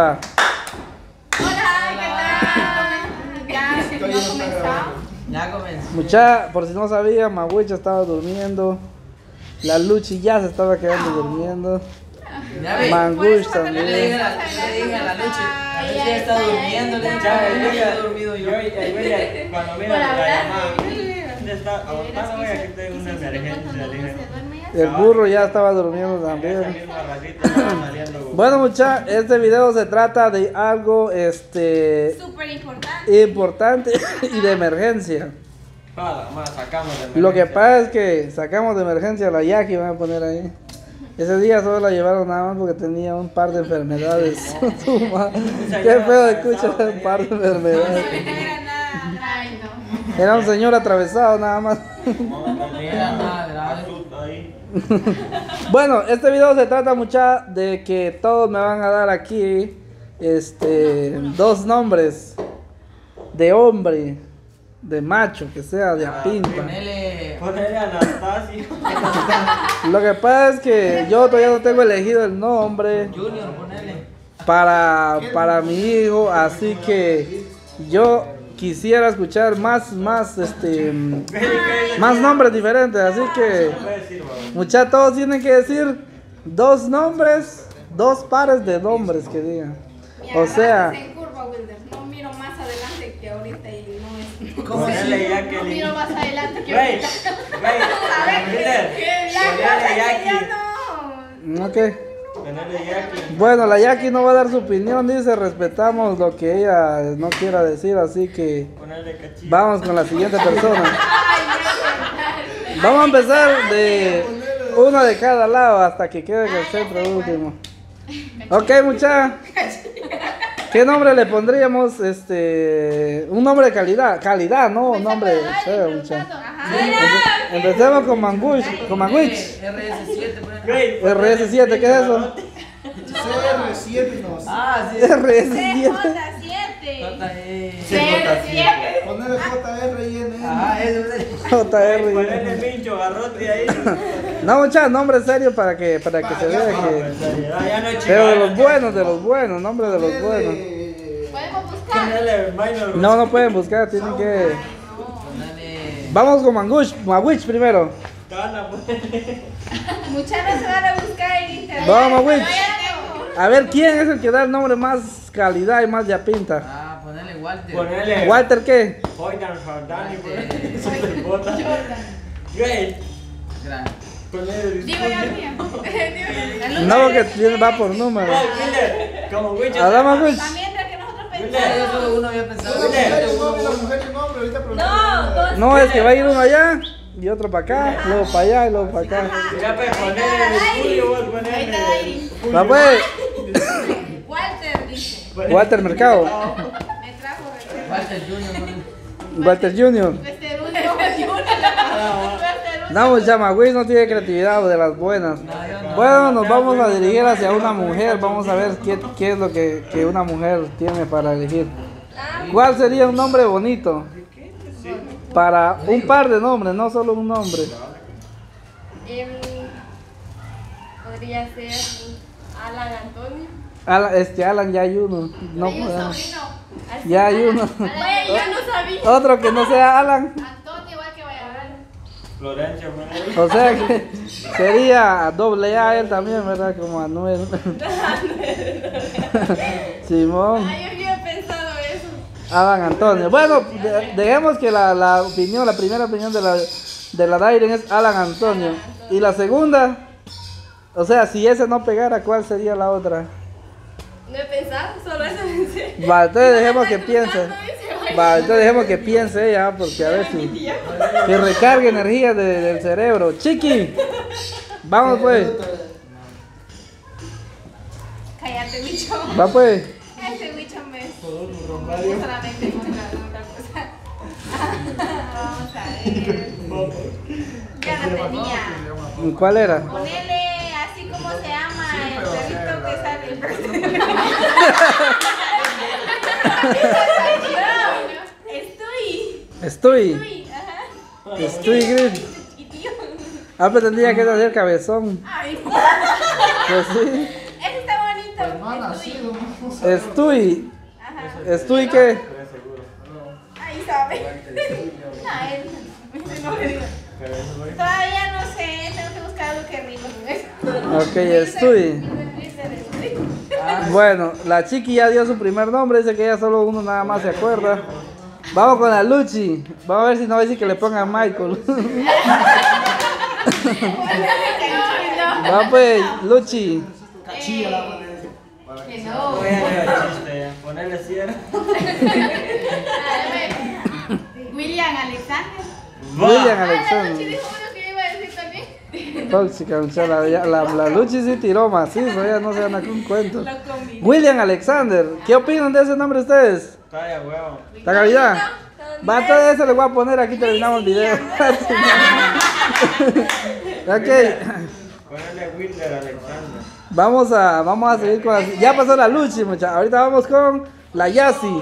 Hola, ¿qué tal? Ya, ya comenzamos. Ya comenzó. Mucha, por si no sabía, Mawicha estaba durmiendo. La Luchi ya se estaba quedando durmiendo. Mangush Ya le dije también. a la, ya le dije a la lucha. La lucha ya está durmiendo. Le dije, Ya, ya, ya, ya he dormido yo. Cuando mira Pues la llamada, ¿dónde está? Aguantando, güey, aquí tengo una emergencia. El burro ya estaba durmiendo también. Bueno, mucha, este video se trata de algo este Súper importante. importante y de emergencia. Nada más, sacamos de Lo que pasa es que sacamos de emergencia la Yaki, van a poner ahí. Ese día solo la llevaron nada más porque tenía un par de enfermedades. Qué feo escuchar un par de enfermedades. No era nada. Ay, no. Era un señor atravesado nada más. No, asusta ahí. Bueno, este video se trata mucha de que todos me van a dar aquí este dos nombres de hombre, de macho, que sea de apinta. Ponele. Ponele a Anastasio. Lo que pasa es que yo todavía no tengo elegido el nombre Junior, ponele. para, para mi hijo, así que yo quisiera escuchar más, más, este, más nombres diferentes, así que muchachos todos tienen que decir dos nombres, dos pares de nombres que digan. O sea. No miro más adelante que ahorita y no es. Ya No que miro más adelante que ahorita. güey, que la ponele Bueno, la Jackie no va a dar su opinión, dice, respetamos lo que ella no quiera decir, así que vamos con la siguiente persona. Vamos a empezar de uno de cada lado hasta que quede el centro último. Ok, mucha. ¿Qué nombre le pondríamos? Este, un nombre de calidad, calidad, no un nombre feo. Empecemos con Mangush, con Manguich. RS7, ponele. Güey, RS7, ¿qué es eso? CR7 no. Ah, sí. RS7. CJ7. JE. CR7. Ponerle JR y N. Ah, eso. Ponele JR. pincho, garrote ahí. No, mucha, nombre serio para que, para que se vea Ah, que. ya, ya es Pero de los buenos, de los buenos, nombre de los buenos. Podemos buscar. No, no pueden buscar, tienen que. Vamos con Mangush, Manguich primero. Muchas veces van a buscar en internet. Vamos, ya. A ver, ¿quién es el que da el nombre más calidad y más de pinta? Ponele Walter. Ponele. ¿Walter qué? Hoydan Jordani, Walter. pues. Superbota. Jordan. Güey. Gran. Ponele. Digo ya mía. Digo ya. No, porque tiene- va por número. Como Witch. Hablamos, Witch. También de que nosotros Ya, pensamos. Uno había pensado. Y y No. No, es que va a ir uno allá y otro para acá, luego para allá y luego para acá. Ya, pues, ponele. Julio, vos Ahí está ponele. Dairi. Va pues, Walter dice. Walter Mercado, el- Walter Junior, ponele. Walter Junior. Este. Este. No, ya Magui no tiene creatividad de las buenas. Bueno, nos vamos a dirigir hacia una mujer. Vamos a ver qué, qué es lo que, que una mujer tiene para elegir. ¿Cuál sería un nombre bonito? Para un par de nombres, no solo un nombre. Em, Podría ser Alan Antonio. Alan, este Alan ya hay uno. No, Hay un podemos. sobrino. Ya hay uno. Oye, yo no sabía. Otro que no sea Alan. Antonio igual que vaya a ver. Florencio, ponele. O sea que sería doble A él también, ¿verdad? Como Anuel. Simón. Ay, yo había pensado eso. Alan Antonio. Bueno, de- dejemos que la, la opinión, la primera opinión de la, de la Dairen es Alan Antonio. Y la segunda, o sea, si ese no pegara, ¿cuál sería la otra? No he pensado, solo eso pensé. Va, entonces dejemos que piense. Va, entonces dejemos que piense ella, porque a ver si. Que recargue energía de- del cerebro. Chiqui, vamos pues. Cállate, bicho. Va pues. Ese bicho me me solamente encontrar otra cosa. Vamos a ver. Ya la tenía. ¿Cuál era? Ponele así como se llama el perrito que sale. Estoy. Estoy. Estoy. Estoy. Ah, pero tendría que hacer cabezón. Ay, Pues sí. ese está bonito. Hermana, Estoy. Estoy. Estoy qué? Ahí sabe. Él. No digas. Todavía no sé, tengo que buscar algo que rima. Ok, estoy. Bueno, la chiqui ya dio su primer nombre, dice que ella solo uno nada más se acuerda. Vamos con la Luchi. Vamos a ver si no va a decir que le pongan Michael. Va pues, Luchi. Cachilla la. Que no. Ponerle cierre. William Alexander. William Ah, Alexander. dijo uno que yo iba a decir Tóxica, muchacha, la, la, la Luchi sí tiró macizo, ya no se anda con cuento. Lo comí. William Alexander, ¿qué opinan de ese nombre ustedes? Está de huevo. ¿La calidad? Va, todo eso le voy a poner aquí, terminamos el video. ok, Ponerle Wilder Alexander. vamos a, vamos a seguir con las... Ya pasó la Luchi, muchachos. Ahorita vamos con la Yasi.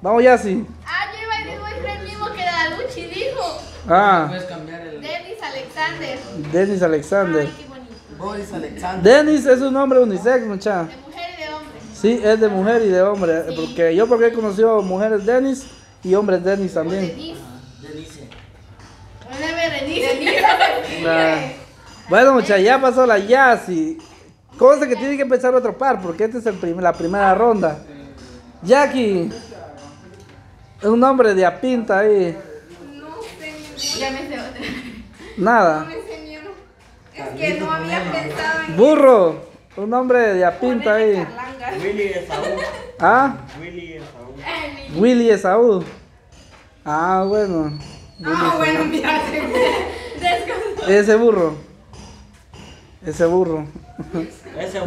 Vamos, Yasi. Ah, yo iba a decir a el mismo que la Luchi dijo. Ah, Puedes cambiar el. Dennis Alexander. Dennis Alexander. Boris Alexander. Dennis es un nombre unisex, muchachos. De mujer y de hombre. Sí, es de mujer y de hombre. Porque yo porque he conocido mujeres Dennis y hombres Dennis también. Denise. Delicia. Una Berenice. Ah. Bueno, muchachos, ya pasó la Yasi. Cosa que tiene que empezar otro par, porque esta es el prim- la primera ronda. Jackie. Un nombre de apinta ahí. No sé, ya me sé otra. Nada. No me sé ni uno. Es que no había pensado en Burro. Un nombre de apinta ahí. Willy Esaú. Ah, Willy Esaú. Willy Esaú. Ah, bueno. Willy Ah, bueno, mira. Ese burro. Ese burro.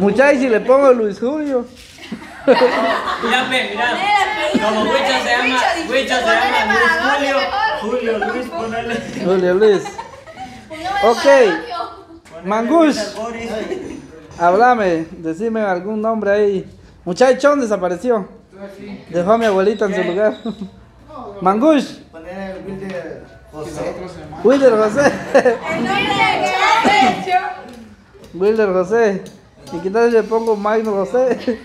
Muchachos, si le pongo Luis Julio. Mira, mira. Como Wicho se llama, Wicho se llama Luis Julio. Julio Luis, ponele. Julio Luis. Pongámosle Ok. Mangush. Wilder. Háblame, decime algún nombre ahí. Muchachón desapareció. Dejó a mi abuelita en su lugar. Mangush, Poner el Wilder José. Wilder José. Wilder José. ¿Y qué tal si le pongo Magno José?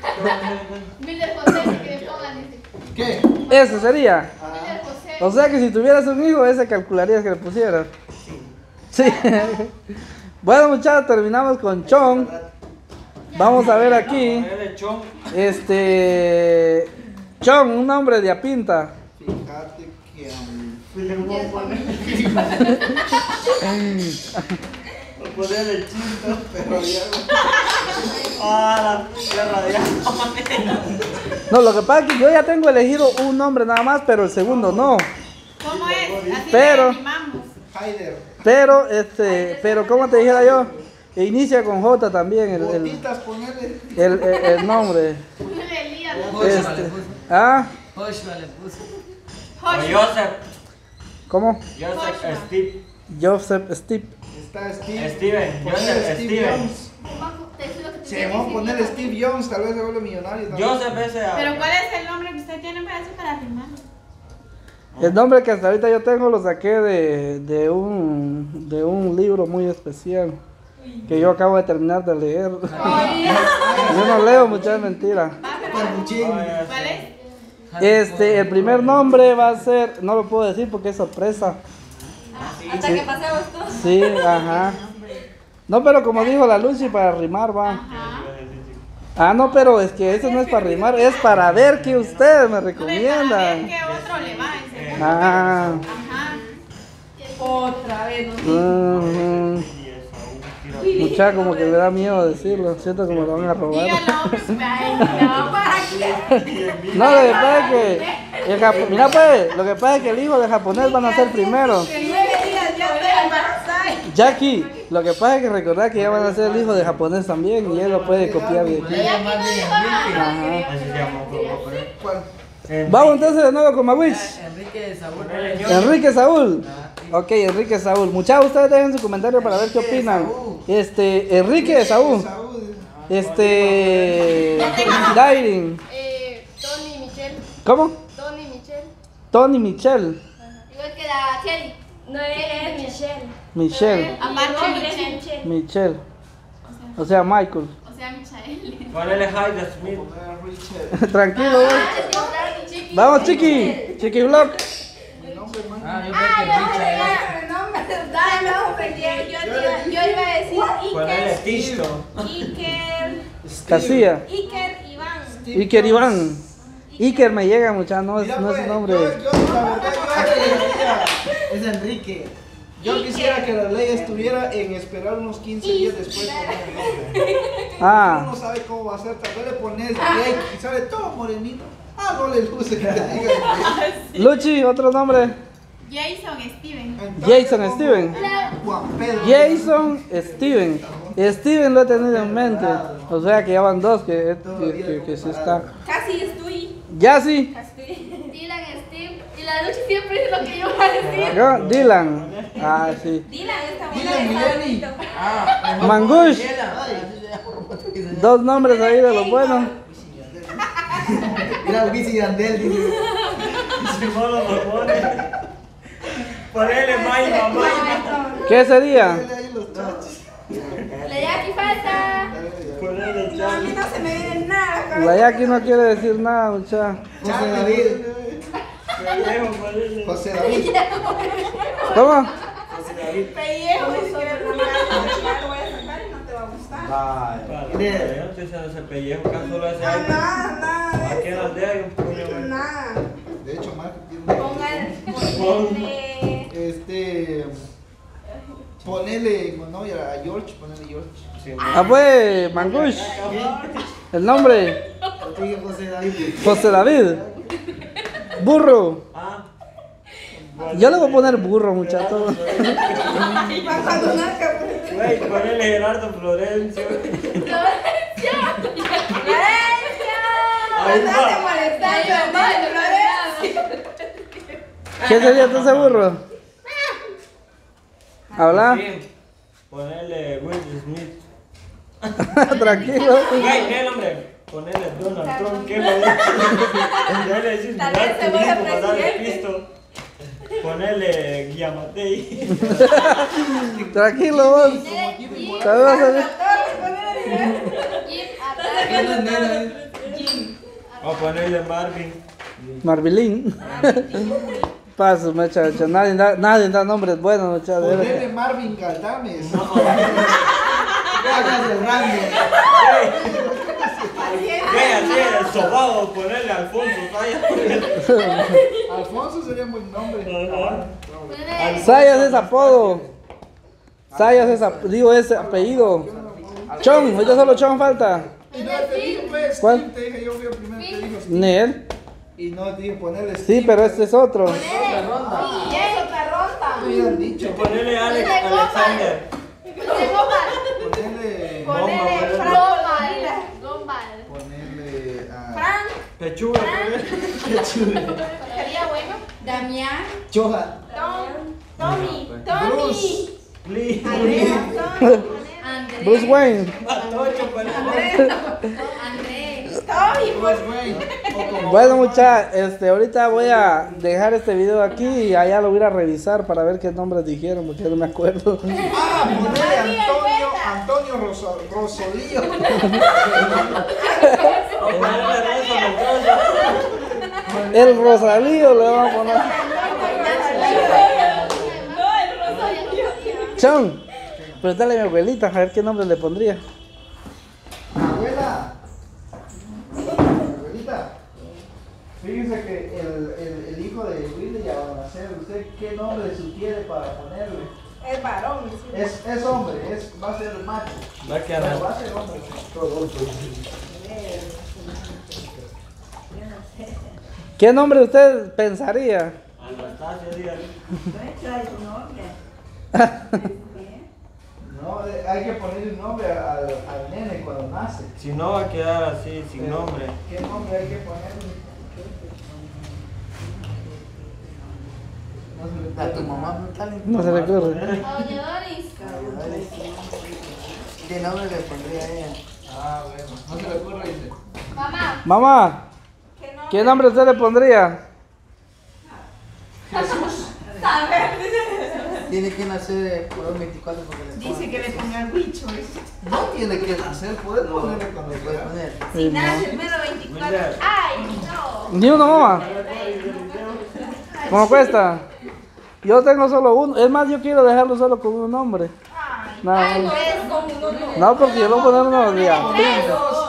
Miller José, que le pongan ese. ¿Qué? Ese sería. José. O sea que si tuvieras un hijo, ese calcularías que le pusieras. Sí. Bueno muchachos, terminamos con Chon. Vamos a ver aquí. Este. Chon, un nombre de apinta. Fíjate que. um, Ponele Chinto. Pero ya. Ah, la tierra de No, lo que pasa es que yo ya tengo elegido un nombre nada más, pero el segundo no. ¿Cómo es? Así Pero- le animamos. Haider. Pero, este, pero como te dijera yo, inicia con J también el, el, el, el- el nombre. Este, ah. Joseph. ¿cómo? Joseph Steve. Joseph Steve. Está Steve. Steven, Joseph Steve Steven. Se vamos a poner. Steve Jones, tal vez se vuelve millonario. Joseph ese. Pero ¿cuál es el nombre que usted tiene para eso para rimar? El nombre que hasta ahorita yo tengo lo saqué de, de, un, de un libro muy especial que yo acabo de terminar de leer. Yo no leo muchas mentiras. Este, el primer nombre va a ser, no lo puedo decir porque es sorpresa. Hasta que pasemos todos. Sí, ajá. No, pero como dijo la Lucy, para rimar va. Ajá. Ah, no, pero es que eso no es para rimar, es para ver que ustedes me recomiendan. Ah, Ajá. Otra vez, ¿no? Mucha como que me da miedo decirlo, siento como lo van a robar. Pues, no, lo que pasa es que el japo- mira pues, lo que pasa es que el hijo de japonés van a ser primero. Jackie, lo que pasa es que recordar que ya van a ser el hijo de japonés también y él lo puede copiar nada. Ajá. Vamos entonces de nuevo con Mawich. Enrique Saúl. Enrique Saúl. Ok, Enrique Saúl. Muchachos, ustedes dejen su comentario para ver qué opinan. Este, Enrique Saúl. Saúl. Este, Dairin. Eh, Tony Michelle. ¿Cómo? Tony Michelle. Tony Michelle. Igual que la Kelly. No es Michelle. Michelle. Aparte Michelle. Michelle. O sea, Michael. Sea Michael. Ponele Hyde Smith. Poner Richard. Tranquilo, güey. Vamos, chiqui. Chiqui vlog. Ah, yo creo que. Yo, iba a decir Iker. Tisto. Iker. Casilla. Iker Iván. Iker Iván. Iker me llega, muchachos, no no es pues, su nombre. Es Enrique. Yo quisiera que la ley estuviera en esperar unos 15 días después. de poner el nombre. Uno Ah, no sabe cómo va a ser, tal vez le pones Jake y sale todo morenito. Ah, no le luce que te diga. Luchi, otro nombre. Jason Steven. Jason Steven. Juan Pedro. Jason Steven. Steven lo he tenido en mente. O sea que ya van dos que, que, que, que sí está. Casi estoy. Ya sí. Casi. Dylan Steve. Y la lucha siempre dice lo que yo voy a decir. Yo, Dylan. Ah, sí. Muy Dylan Mileni. Ah, Mangush. Dos nombres ahí de los buenos. Mira, Wisin y Andel, dice. Simón los borbones. Ponele Maima, Maima. ¿Qué sería? La Jackie falta. No, a mí no se me viene nada. La Jackie no quiere decir nada, muchacha. José David. José David. ¿Cómo? Pellejo. Ni siquiera lo voy a sacar y no te va a gustar. Para, Mire. Yo no sé si ese pellejo que solo hace Ah, algo. Nada, nada. Aquí en la aldea hay un puño, güey. Nada. De hecho, Marco tiene. Pongan, ponle. Este. Ponele, no, a George, ponele George. Sí, Ah, pues, Mangush. El nombre. José David. José David. Burro. Ah, Yo le voy a poner burro, muchacho. Güey, ponele Gerardo Florencio. Florencia. ¿Qué sería tú ese burro? Habla. Ponele Will Smith. Tranquilo. Güey, ¿qué nombre? Ponele Donald Trump, ¿qué nombre? Ya le decís, mira, tu hijo Ponele Guiamatei. Tranquilo vos. Saludos a O ponerle Marvin. Marvilín. Paso, muchacho. Nadie da, nadie da nombres buenos, muchachos. Ponele Marvin Galdames. Hagas el rango. Güey, así el sobado, ponerle Alfonso, vaya. Alfonso sería buen nombre. Sayas es apodo. Sayas es, ap- digo, es apellido. Chon, ahorita solo Chon falta. Y no te dije, pues, ¿Cuál? Te dije, yo fui el primero que dijo Steve. Nel. Y no te dije ponerle Sí, pero este es otro. Y otra ronda. Dicho. Ponerle Alex Alexander. Ponele Frank. Gombal. Ponerle. ah, Frank. Pechuga, ponele. Sería bueno. Damián. Choja. Tom. Tommy. Tommy. Lee. Andrés. Bruce Wayne. Ponele. Andrés. Tommy. Pues. Bueno, mucha, este, ahorita voy a dejar este video aquí y allá lo voy a ir a revisar para ver qué nombres dijeron, porque no me acuerdo. Ah, Antonio. Antonio Rosolillo. El Rosalío le vamos a poner. Chon, pregúntale a mi abuelita a ver qué nombre le pondría. Abuela. Abuelita. Fíjese que el, el, el hijo de Willy ya va a nacer. ¿Usted qué nombre sugiere para ponerle? Es varón. Es, es hombre, es, va a ser macho. Va a quedar. va a ser hombre. Todo ¿Qué nombre usted pensaría? Anastasia, dígale. No, de- hay que ponerle un nombre al, al nene cuando nace. Si no, va a quedar así, sin Pero, nombre. ¿Qué nombre hay que ponerle? No A tu mamá brutal. No se le ocurre. A Doña Doris. ¿Qué nombre le pondría a ella? Ah, bueno. No se le ocurre, dice. Mamá. Mamá, ¿Qué nombre? ¿qué nombre usted le pondría? Tiene que nacer por los 24 porque le Dice que le pongan bicho. No tiene que nacer, puedes ponerle cuando puede poner. Si nace el mero 24. Ay, no. Ni uno, mamá. ¿Cómo cuesta? Yo tengo solo uno. Es más, yo quiero dejarlo solo con un nombre. No, no, no, porque yo lo voy a poner unos días.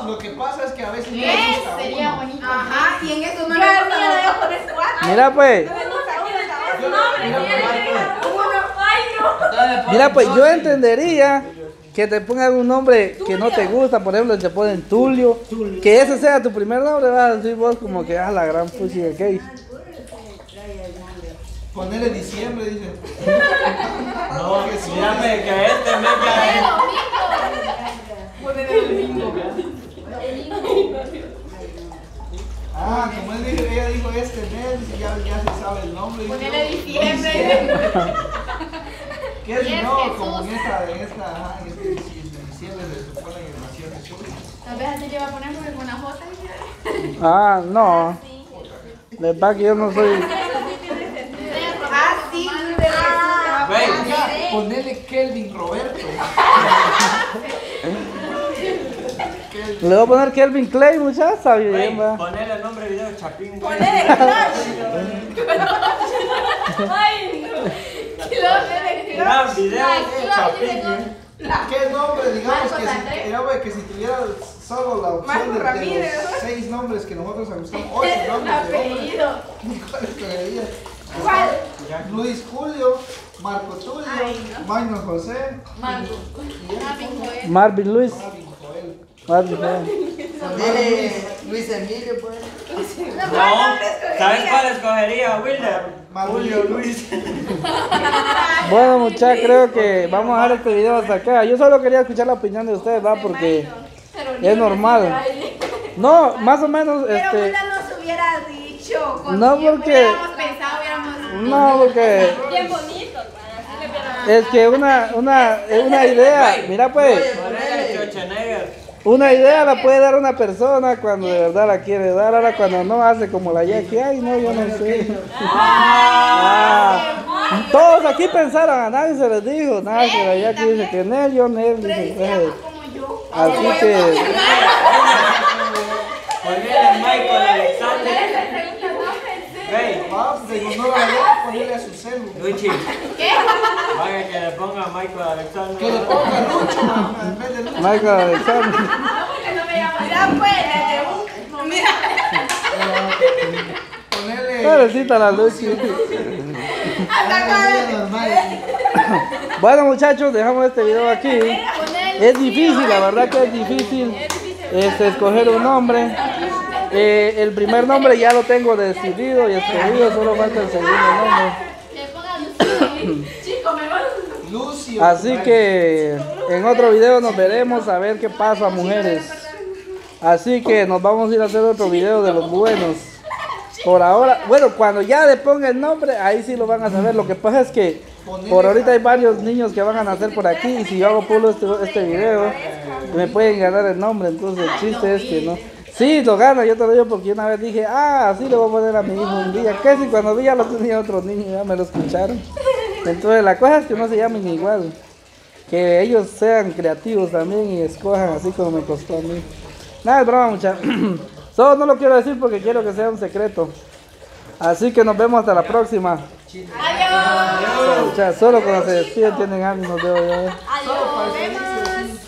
Lo que pasa es que a veces gusta Sería uno. bonito. Ajá, y en eso no le gusta. mío le voy a poner cuatro. Mira pues, mira pues, yo entendería que te pongan un nombre que no te gusta, por ejemplo, te ponen Tulio, que ese sea tu primer nombre, vas a decir vos como que, ah, la gran pussy de case. Ponerle diciembre, dice. No, mira, pe, que este me cae. Ah, como él dijo, ella dijo este mes, ya, ya se sabe el nombre. no, diciembre. ¿Qué es? No, como en esta, en esta, ajá, en este dici- diciembre se supone que nació Jesús. Tal vez así le va a poner porque con la J. Ah, no. De verdad que yo no soy. Ah, sí, de Ah, Güey, Ponerle Kelvin Roberto. Le voy a poner Kelvin Clay, va. ponele el nombre video Chapín. güey. Ponele Clash. Ay, no. Mira, video Ay, de Chapín. ¿Qué nombre? Digamos Marcos que si, digamos que si tuviera solo la opción de, de Ramírez. los seis nombres que nosotros usamos, ocho nombres de hombres, Apellido. ¿cuál escogería? ¿Cuál? Luis Julio, Marco Tulio, Magnus José Marco. Marvin Joel. Marvin Luis. Marvin Joel. Marvin Joel. Ponele Luis Emilio, pues. No, ¿sabes cuál escogería, Wilder? Julio Luis. Bueno, muchachos, creo que vamos a dejar este video hasta acá. Yo solo quería escuchar la opinión de ustedes, va, porque es normal. No, más o menos, Pero este. nos hubiera dicho. No, porque- Hubiéramos pensado, hubiéramos. No, porque Bien bonito. Es que una, una, una idea, mira pues, una idea la puede dar una persona cuando de verdad la quiere dar, ahora cuando no hace como la Jackie, ay no, yo no sé. Ah, todos aquí pensaron, a nadie se les dijo, nada, que la Jackie dice que Nel, yo Nel, dice, eh. Así que, Ponele Michael Alexander. Va, pues, en honor a Dios, ponerle a su celu. Luchi. Vaya que le ponga Michael Alexander. Que le ponga Lucho en vez de Lucho. Michael Alexander. Mira, pues, desde un. Mira. Ponerle. Pobrecita la Luchi. Ah. Bueno muchachos, dejamos este video aquí. Es difícil, la verdad que es difícil este, escoger un nombre. Eh, el primer nombre ya lo tengo decidido y escogido, solo falta el segundo nombre. Así que en otro video nos veremos a ver qué pasa mujeres. Así que nos vamos a ir a hacer otro video de los buenos. Por ahora, bueno, cuando ya le ponga el nombre, ahí sí lo van a saber. Lo que pasa es que por ahorita hay varios niños que van a nacer por aquí y si yo hago pulo este, este video, me pueden ganar el nombre. Entonces el chiste es que no. Sí, lo gana, yo te lo digo porque una vez dije, ah, así le voy a poner a mi hijo un día. Que si cuando vi ya lo tenía otros niños, ya me lo escucharon. Entonces la cosa es que no se llamen igual. Que ellos sean creativos también y escojan así como me costó a mí. Nada, es broma, muchachos. Solo no lo quiero decir porque quiero que sea un secreto. Así que nos vemos hasta la próxima. Adiós. Solo cuando se despiden tienen ánimo, debo yo. Adiós.